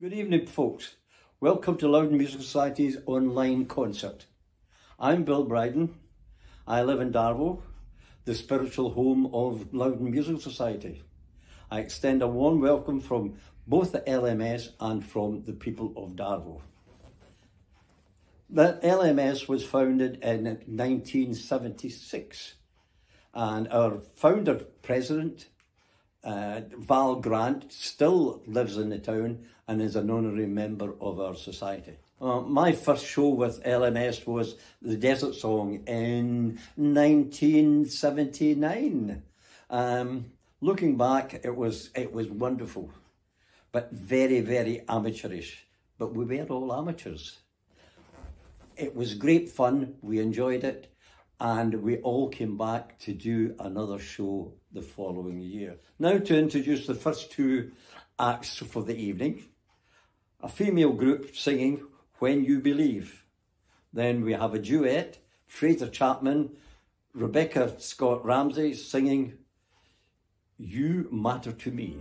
Good evening, folks. Welcome to Loudoun Music Society's online concert. I'm Bill Bryden. I live in Darvel, the spiritual home of Loudoun Music Society. I extend a warm welcome from both the LMS and from the people of Darvel. The LMS was founded in 1976 and our founder president uh, Val Grant still lives in the town and is an honorary member of our society. Uh, my first show with LMS was the Desert Song in 1979. Um, looking back, it was it was wonderful, but very very amateurish. But we were all amateurs. It was great fun. We enjoyed it and we all came back to do another show the following year. Now to introduce the first two acts for the evening. A female group singing When You Believe. Then we have a duet, Fraser Chapman, Rebecca Scott Ramsey singing You Matter to Me.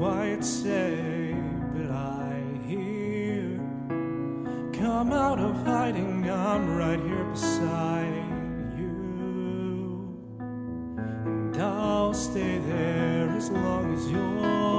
Quite say, but I hear. Come out of hiding, I'm right here beside you. And I'll stay there as long as you'll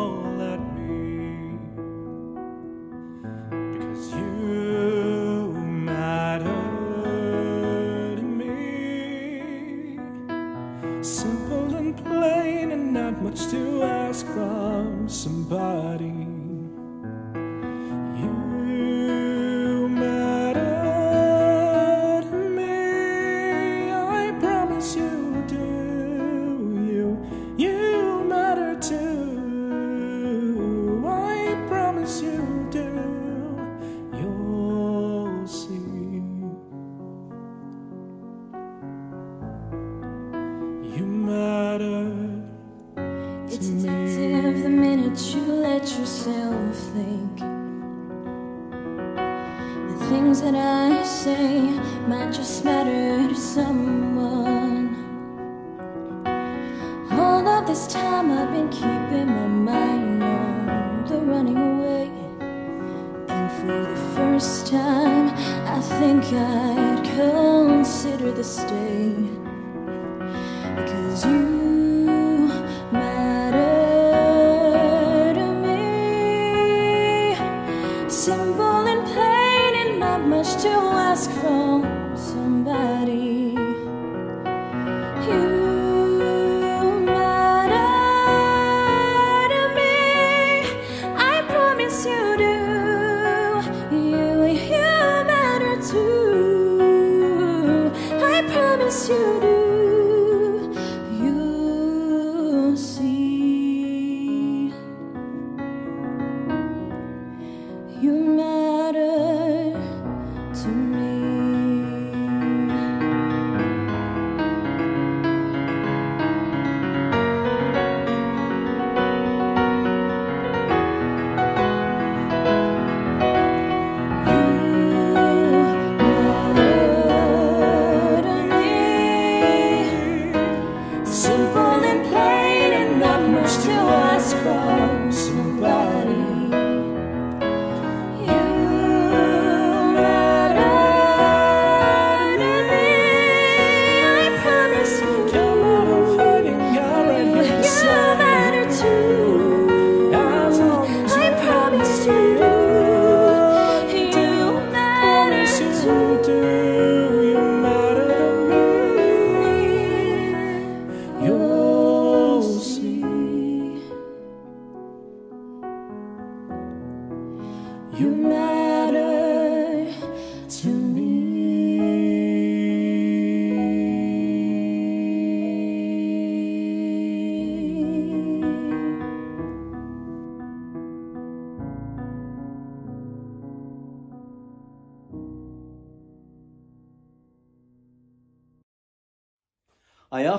consider the stay. Because you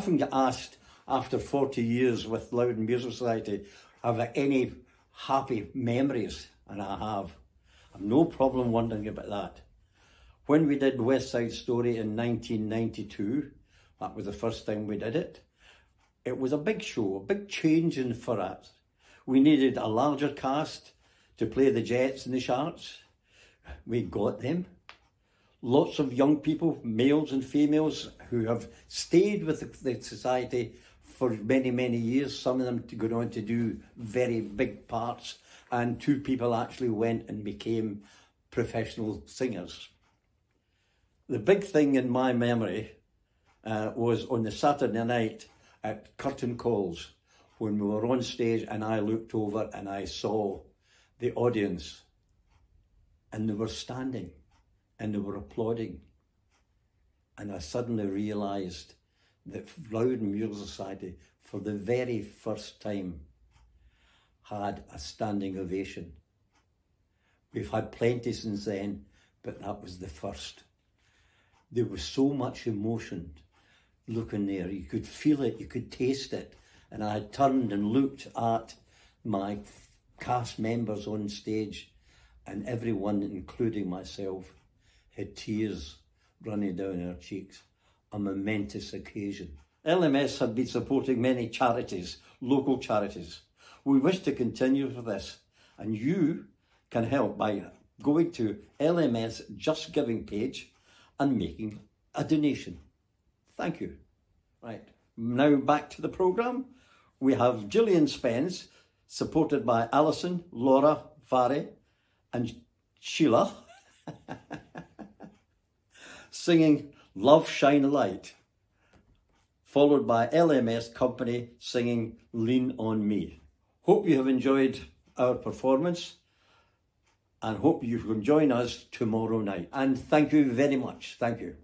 often get asked after 40 years with Loudoun Music Society, have I any happy memories? And I have. I've no problem wondering about that. When we did West Side Story in 1992, that was the first time we did it, it was a big show, a big change in for us. We needed a larger cast to play the Jets and the Sharks. We got them lots of young people, males and females, who have stayed with the, the society for many, many years. Some of them to go on to do very big parts, and two people actually went and became professional singers. The big thing in my memory uh, was on the Saturday night at Curtain Calls when we were on stage and I looked over and I saw the audience and they were standing and they were applauding. And I suddenly realised that Loudoun Music Society, for the very first time, had a standing ovation. We've had plenty since then, but that was the first. There was so much emotion looking there. You could feel it, you could taste it. And I had turned and looked at my cast members on stage, and everyone, including myself, had tears running down her cheeks, a momentous occasion. LMS have been supporting many charities, local charities. We wish to continue for this, and you can help by going to LMS JustGiving page and making a donation. Thank you. Right, now back to the programme. We have Gillian Spence, supported by Alison, Laura, Vare, and Sheila. singing Love Shine a Light, followed by LMS Company singing Lean on Me. Hope you have enjoyed our performance and hope you can join us tomorrow night. And thank you very much. Thank you.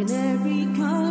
In every color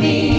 me.